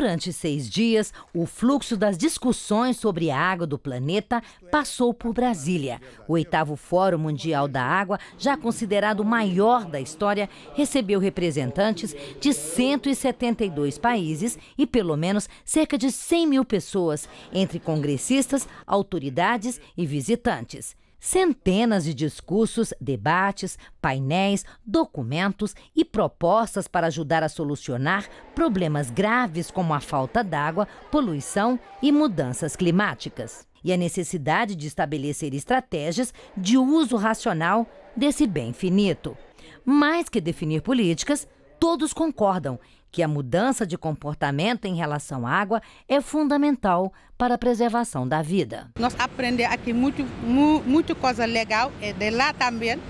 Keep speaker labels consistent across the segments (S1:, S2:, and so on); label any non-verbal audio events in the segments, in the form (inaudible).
S1: Durante seis dias, o fluxo das discussões sobre a água do planeta passou por Brasília. O oitavo Fórum Mundial da Água, já considerado o maior da história, recebeu representantes de 172 países e pelo menos cerca de 100 mil pessoas, entre congressistas, autoridades e visitantes. Centenas de discursos, debates, painéis, documentos e propostas para ajudar a solucionar problemas graves como a falta d'água, poluição e mudanças climáticas. E a necessidade de estabelecer estratégias de uso racional desse bem finito. Mais que definir políticas, todos concordam que a mudança de comportamento em relação à água é fundamental para a preservação da vida.
S2: Nós aprendemos aqui muito, muito coisa legal, e de lá também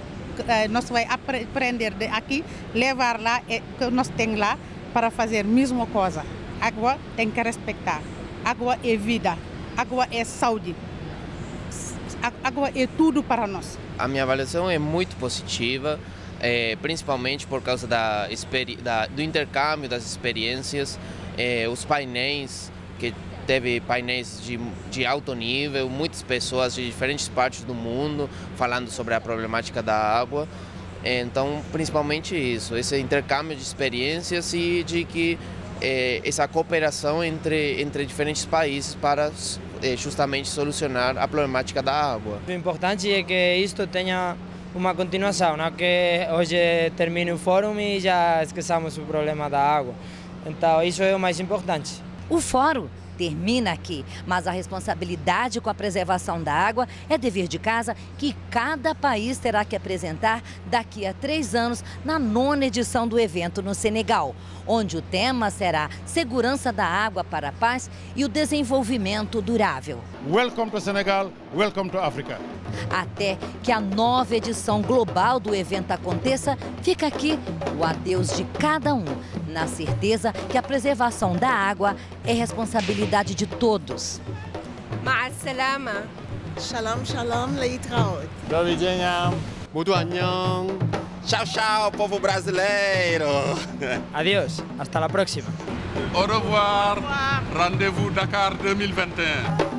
S2: eh, nós vamos aprender de aqui, levar lá, eh, que nós temos lá, para fazer a mesma coisa. Água tem que respeitar. Água é vida, água é saúde. Água é tudo para nós.
S3: A minha avaliação é muito positiva é, principalmente por causa da, da, do intercâmbio das experiências, é, os painéis, que teve painéis de, de alto nível, muitas pessoas de diferentes partes do mundo falando sobre a problemática da água. É, então, principalmente isso, esse intercâmbio de experiências e de que é, essa cooperação entre, entre diferentes países para é, justamente solucionar a problemática da água.
S4: O importante é que isto tenha uma continuação, não que hoje termine o fórum e já esqueçamos o problema da água. Então, isso é o mais importante.
S1: O fórum termina aqui, mas a responsabilidade com a preservação da água é dever de casa que cada país terá que apresentar daqui a três anos na nona edição do evento no Senegal, onde o tema será segurança da água para a paz e o desenvolvimento durável.
S5: Welcome to Senegal, welcome to Africa.
S1: Até que a nova edição global do evento aconteça, fica aqui o adeus de cada um, na certeza que a preservação da água é responsabilidade de todos.
S6: Ma'assalama.
S7: Shalom, shalom, leitraot.
S5: Dovidinha.
S8: Muito. Tchau, tchau, povo brasileiro. (laughs)
S4: Adeus, hasta la próxima.
S9: Au revoir. Rendez-vous Dakar 2021.